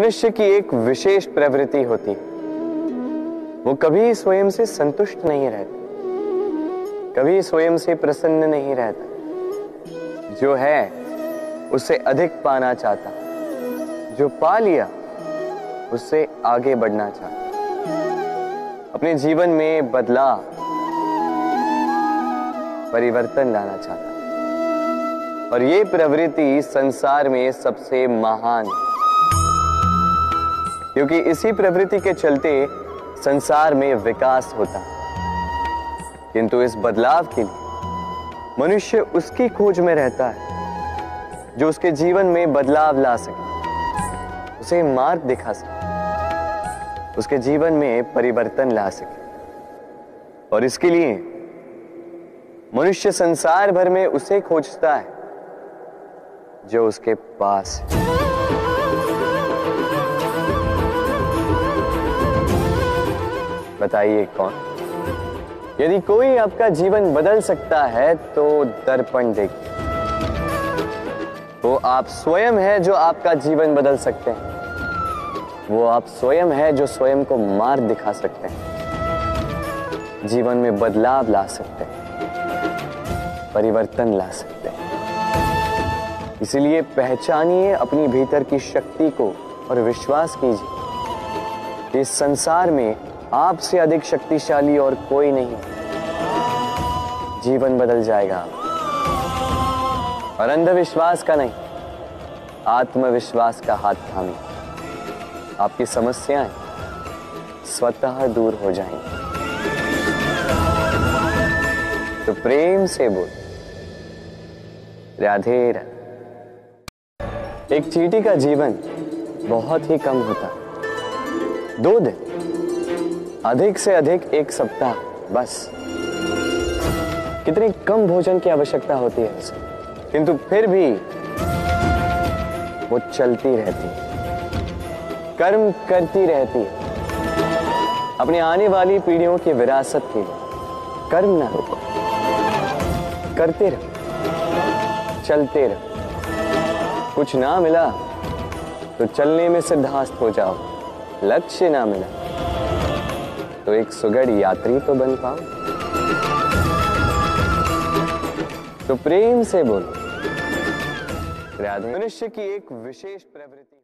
मनुष्य की एक विशेष प्रवृत्ति होती। वो कभी स्वयं से संतुष्ट नहीं रहता। कभी स्वयं से प्रसन्न नहीं रहता। जो है उससे अधिक पाना चाहता। जो पा लिया उससे आगे बढ़ना चाहता। अपने जीवन में बदलाव, परिवर्तन लाना चाहता। और ये प्रवृत्ति संसार में सबसे महान है। क्योंकि इसी प्रवृत्ति के चलते संसार में विकास होता किंतु इस बदलाव के लिए मनुष्य उसकी खोज में रहता है, जो उसके जीवन में बदलाव ला सके, उसे मार्ग दिखा सके, उसके जीवन में परिवर्तन ला सके। और इसके लिए मनुष्य संसार भर में उसे खोजता है, जो उसके पास है। बताइए कौन? यदि कोई आपका जीवन बदल सकता है तो दर्पण देखिए वो आप स्वयं है जो आपका जीवन बदल सकते हैं। वो आप स्वयं है जो स्वयं को मार्ग दिखा सकते हैं। जीवन में बदलाव ला सकते हैं। परिवर्तन ला सकते हैं। इसलिए पहचानिए अपनी भीतर की शक्ति को और विश्वास कीजिए। इस संसार में आपसे अधिक शक्तिशाली और कोई नहीं। जीवन बदल जाएगा। और अंधविश्वास का नहीं, आत्मविश्वास का हाथ थामे। आपकी समस्याएँ स्वतः दूर हो जाएँगी। तो प्रेम से बोल। राधे एक चीटी का जीवन बहुत ही कम होता। दो दिन। अधिक से अधिक एक सप्ताह, बस। कितनी कम भोजन की आवश्यकता होती है उसे किंतु फिर भी वो चलती रहती कर्म करती रहती अपनी आने वाली पीढ़ियों की विरासत के लिए कर्म ना रोको। करते रहो। चलते रहो। कुछ ना मिला तो चलने में सिद्धास्त हो जाओ। लक्ष्य ना मिला। तो एक सुगढ़ यात्री तो बन पाओ तो प्रेम से बोलो। राधे। मनुष्य की एक विशेष प्रवृत्ति